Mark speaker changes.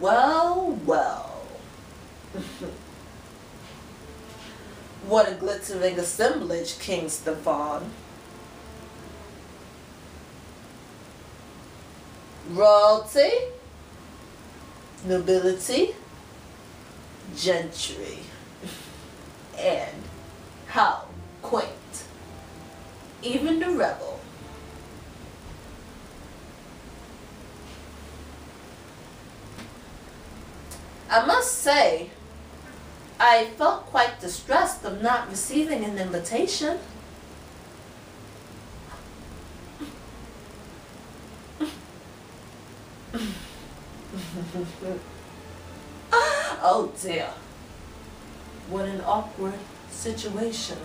Speaker 1: Well, well. what a glittering assemblage, King Stefan. Royalty, nobility, gentry, and Even the rebel. I must say, I felt quite distressed of not receiving an invitation. oh dear. What an awkward situation.